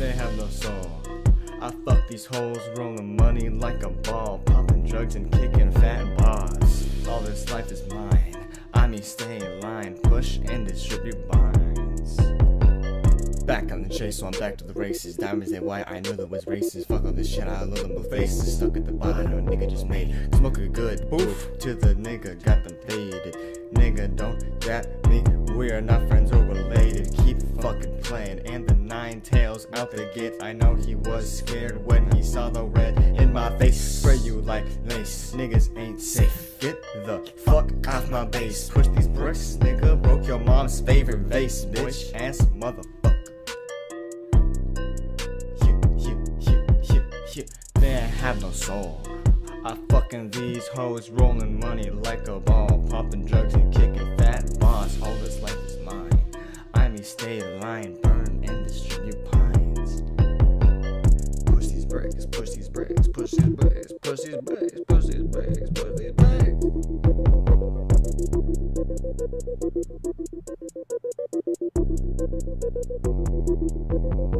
they have no soul. I fuck these hoes, rolling money like a ball, popping drugs and kicking fat bars. All this life is mine. I mean, stay in line, push and distribute binds. Back on the chase, so I'm back to the races. Diamonds and white, I knew there was races. Fuck all this shit, I love them both faces. Stuck at the bottom, a nigga just made. Smoke a good boof to the nigga, got them faded. Nigga, don't jab me, we are not friends or related. Keep fucking playing, and nine tails out the gate. I know he was scared when he saw the red in my face. Spray you like lace, niggas ain't safe. Get the fuck off my base. Push these bricks, nigga. Broke your mom's favorite vase, bitch ass motherfucker. They have no soul. I fucking these hoes rolling money like a ball, popping drugs and kicking fat bars. All this life is mine. I mean, stay in bags, push these bags, push these bags, push these bags, push these bags, push these bags. Push these bags.